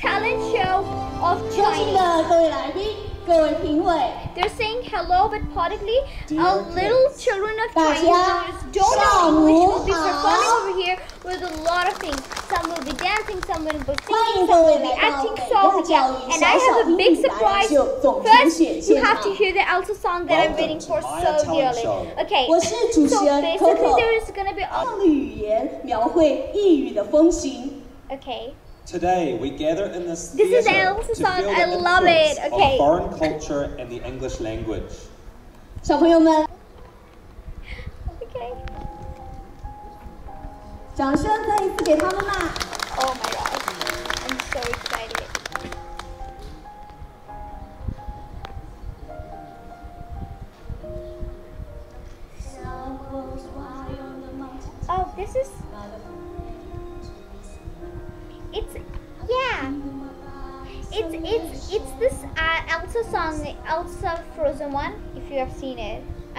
talent show of 尊敬 Chinese. 的各位来宾、各位评委， They're saying hello, but politically, Dear our little kids. children of 大 Chinese 家 don't know 上 English 午 will be 好。 performing over here with a lot of things. Some will be dancing, some will be 欢 singing, 迎 some 各位 will be 来到 acting 北 songs. 亚教育 And 小 I 小 have a 英 big 语来 surprise. 秀总评 First, 选 you 现 have to 场。 hear the Elsa song that I'm Welcome waiting to for Maya so Talent dearly. Show. Okay, 我是主持 so 人 basically Coco， there is gonna be all 用语言描绘异域的风情。 okay. Today we gather in this This is theatre Elsa to song. feel I the love influence it. Okay. of foreign culture and the English language. 小朋友们， Okay. 掌声再一次给他们吧。 Oh my gosh. I'm so excited.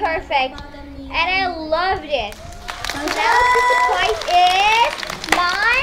perfect, and I loved it. So now the surprise is my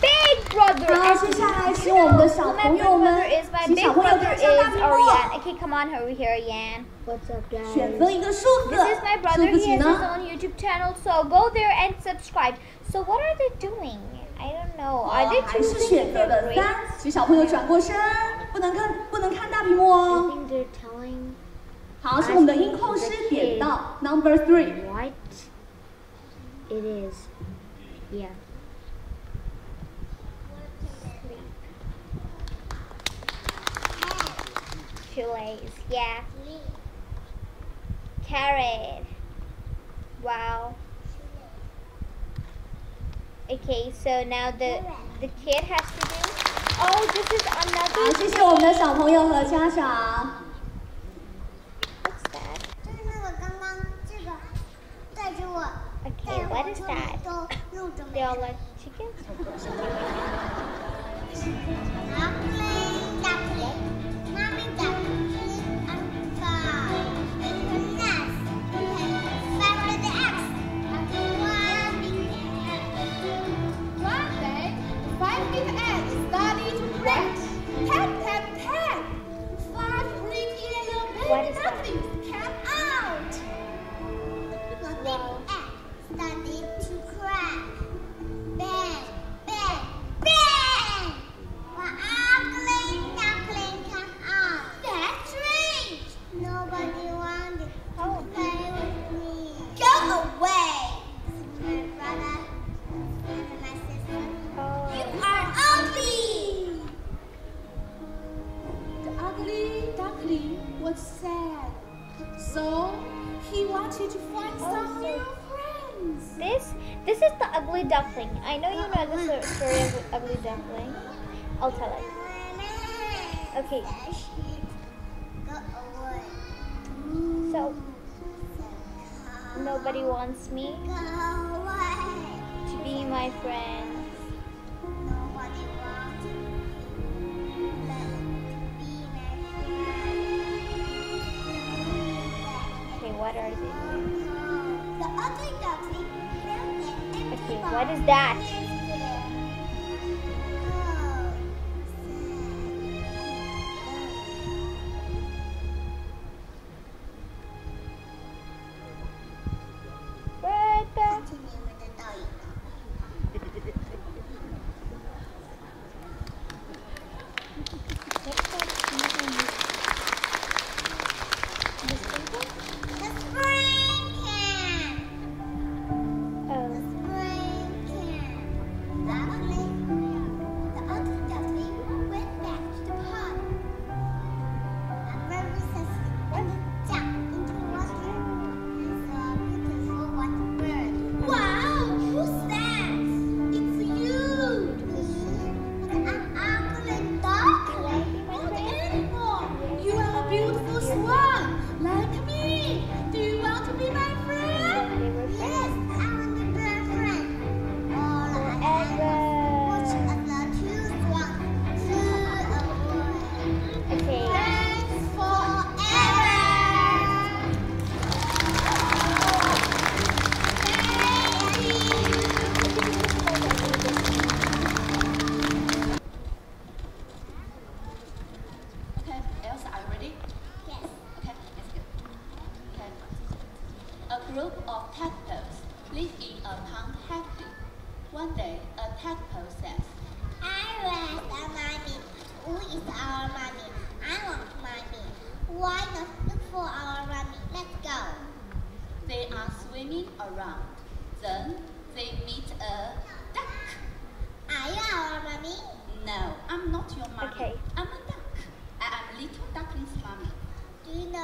big brother. 好，接下来是我们的小 My 朋 big 友们 brother is my，请 big 小朋友 brother 看上大 is 屏幕， Ariane. Okay, come on over here, Yan. What's up, guys? 选择一个数字 This is my，brother. 数不 He 起 has his 呢？ own YouTube channel, so go there and subscribe. So what are they doing? I don't know. Are they 还是 choosing 选择 the 了 grades? 三，请小朋友转过身，不能看不能看大屏幕 I 哦。 think they're telling 好，是我们的音控师点到 number three。 what it is. Yeah. Shoelace, yeah. Carrot. Wow. Okay, so now the the kid has to do. Oh, this is 好， another. 谢谢我们的小朋友和家长。 All like Okay. So nobody wants me to be my friend. Nobody wants to let be my friend. Okay, what are they doing? The ugly duckling found an empty Okay, what is that?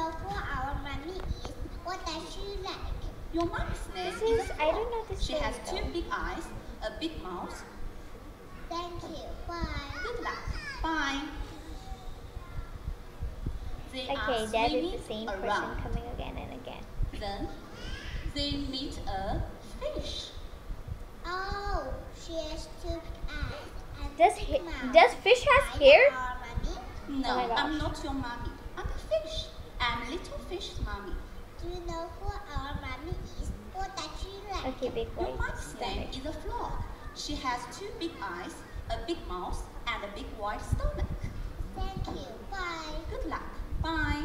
Who our mommy is? What does she like? Your mom's name This is is- a I frog. don't know this She has story, two though. big eyes, a big mouth. Thank you. Bye. Good luck. Bye. They Okay, are that is the same person coming again and again. Then they meet a fish. Oh, she has two eyes. And Does big he, mouth. does fish Are has hair? No, Oh. I'm not your mommy. I'm a fish. I'm little fish's mommy. Do you know who our mommy is? What does she like? Okay, big Your white mom's name is a frog. She has two big eyes, a big mouth, and a big white stomach. Thank you. Bye. Good luck. Bye.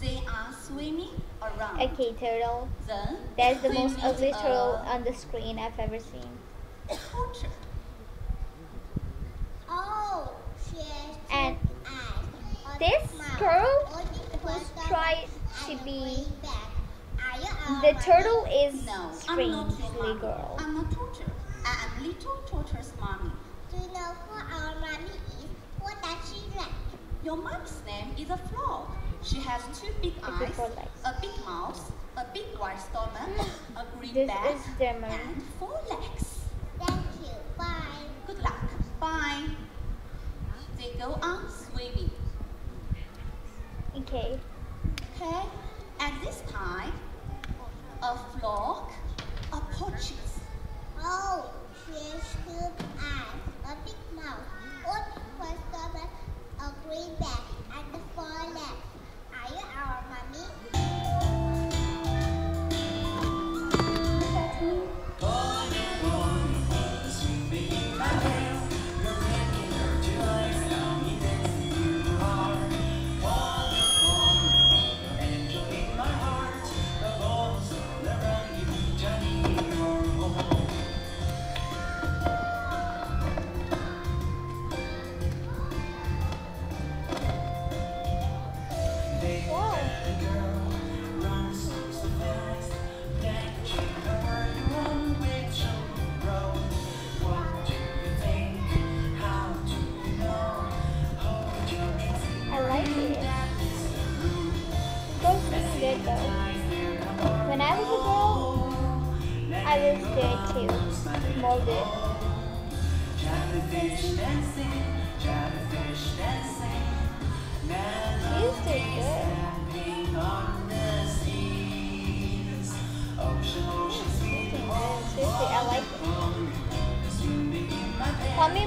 They are swimming around. Okay, turtle. Then That's the most ugly turtle uh, on the screen I've ever seen. torture. Oh, she has two And eyes. this big girl a big who's stomach, tried to and a be green back. Are you our the turtle is No, I'm not your strangely girl. I'm. I am little mommy. Do you know who our mommy is? What does she like? Your mom's name is a frog. She has two big eyes, a big mouth, a big white stomach, mm. a green This back, and four legs. Thank you. Bye. Good luck. Bye. They go on swimming. Okay. Okay? At this time, a flock approaches. Oh, she has two eyes, a big mouth, one white a green back,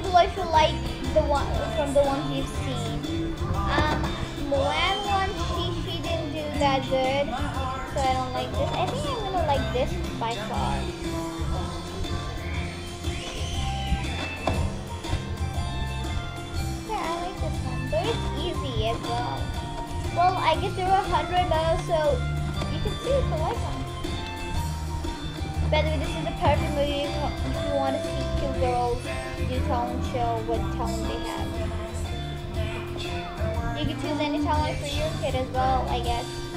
Below if you like the one from the ones you've seen. Um, Moan one, she she didn't do that good, so I don't like this. I think I'm gonna like this by far. Yeah, I like this one. Though it's easy as well. Well, I guess there were a hundred, but so you can see if you like one. By the way, this is the perfect movie if you want to see girls do talent show what talent they have. You can choose any talent for your kid as well, I guess.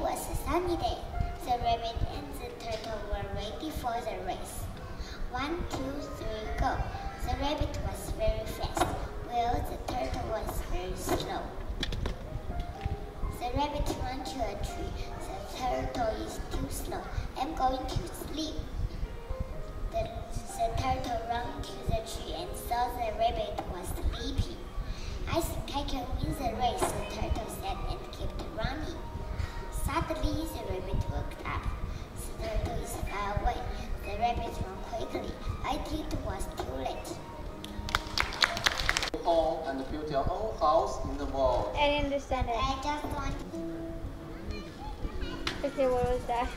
Was a sunny day. The rabbit and the turtle were ready for the race. One, two, three, go. The rabbit was very fast, while the turtle was very slow. The rabbit ran to a tree. The turtle is too slow. I'm going to sleep. The, the turtle ran to the tree and saw the rabbit was sleeping. I think I can win the race, the turtle said and kept running. Suddenly, the rabbit woke up. The turtle is far away. The rabbit ran quickly. I think it was too late. home and build your own house in the world. I didn't understand it. I just want Okay, what was that?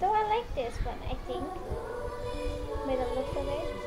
Though I like this one, I think. By the look of it.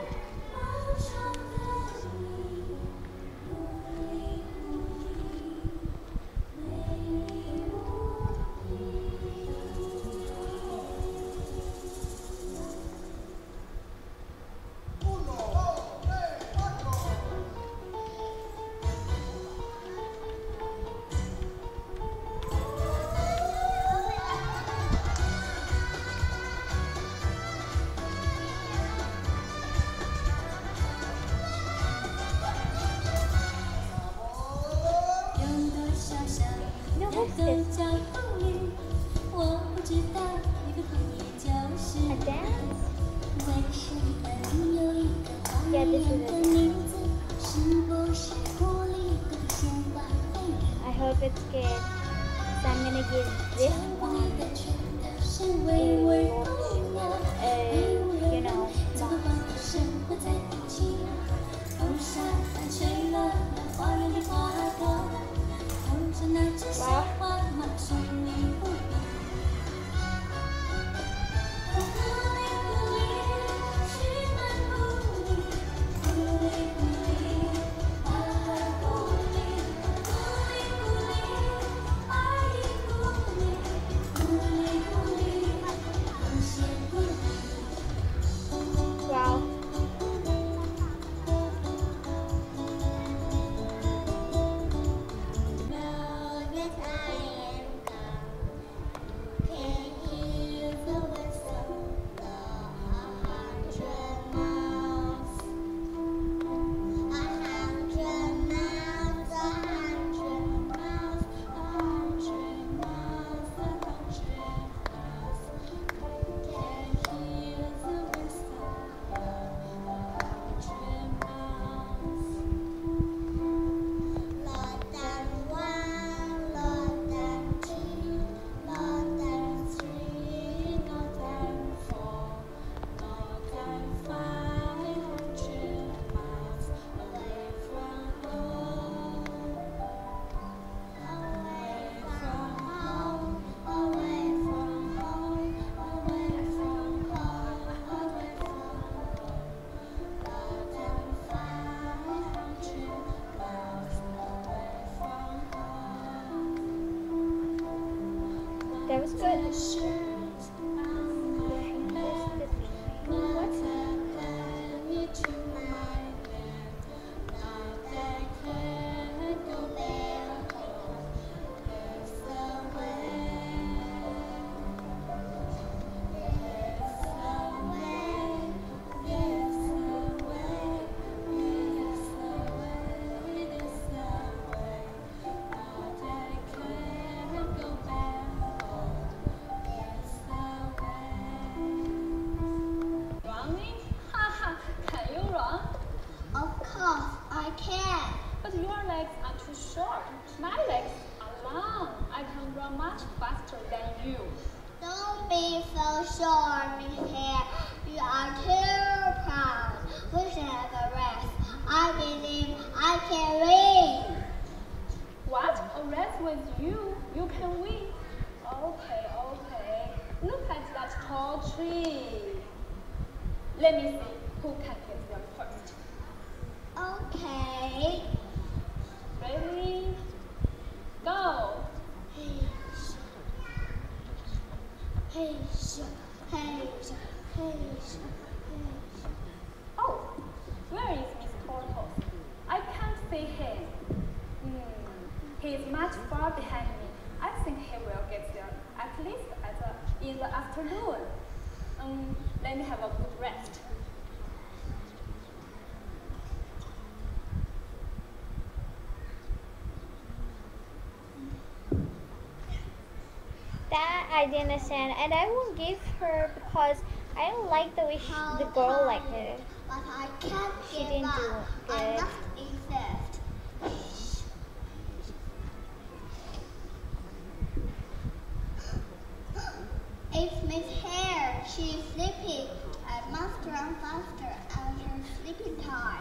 That was good. But your legs are too short. My legs are long. I can run much faster than you. Don't be so sure, Miss Hare. You are too proud. We should have a rest. I believe I can win. What? A rest with you? You can win. Okay, okay. Look at that tall tree. Let me see who can get there first. Okay. Ready? Go. Hey, hey, hey, hey, Oh, where is Miss Tortoise? I can't see him. Hmm, he is much far behind me. I think he will get there at least at the, in the afternoon. Um, let me have a good rest. That I didn't understand, and I won't give her because I don't like the way she, the girl like it. But I can't She give didn't do up. I good. must insist. It's Miss Hare. She's sleeping. I must run faster after sleeping time.